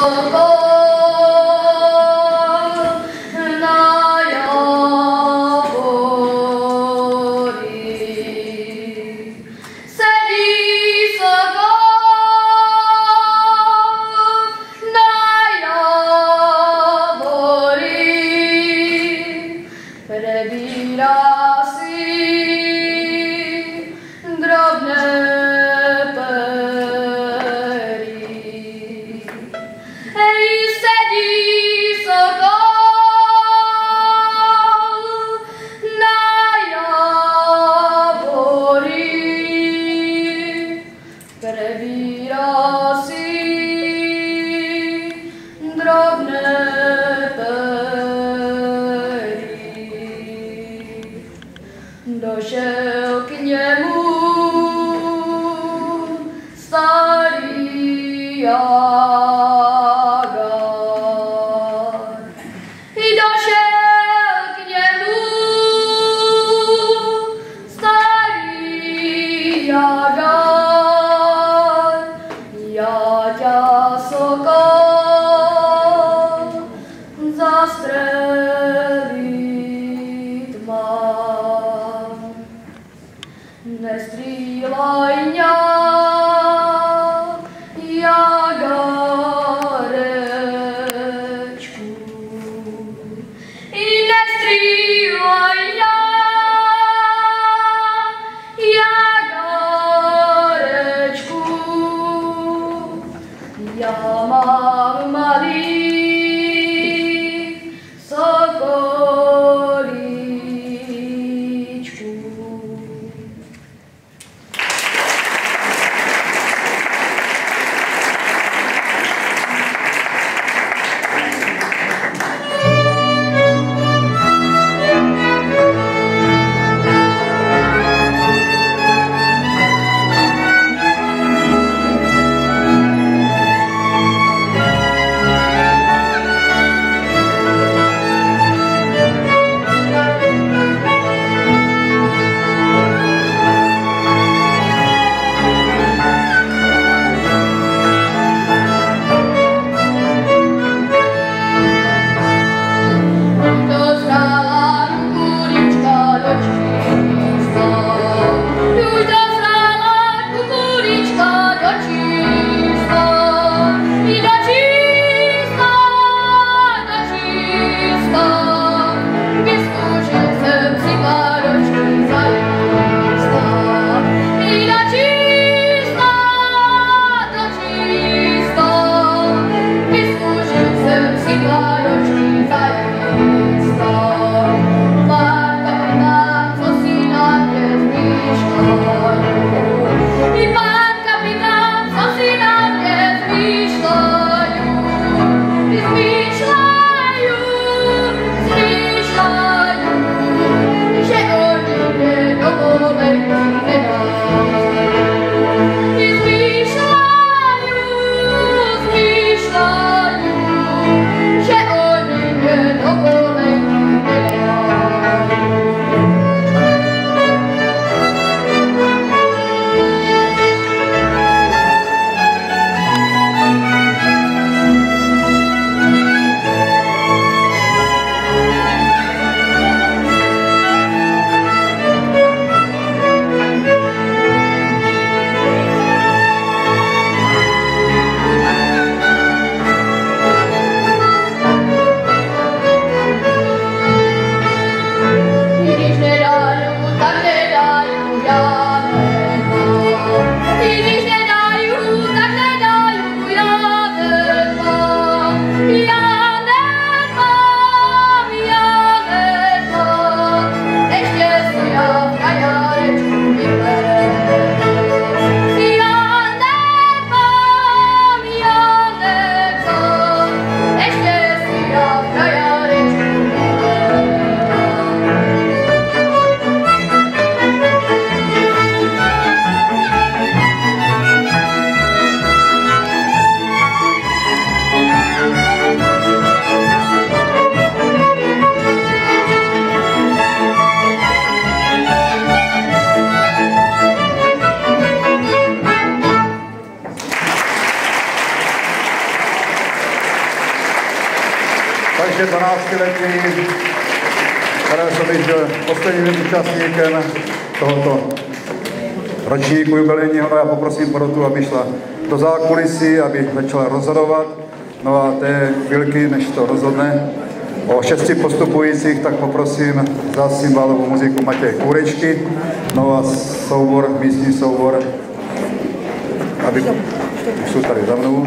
我们 došel k němu starý k němu starý zastřelit mám. y'all. Takže 12 letý, které jsem již posledním účastníkem tohoto ročníku jubilejního. Já poprosím porotu, aby šla do zákulisí, aby začala rozhodovat. No a té chvilky, než to rozhodne o šesti postupujících, tak poprosím za symbolovou muziku Matěj Kůrečky, no a soubor, místní soubor, aby jsou tady za mnou.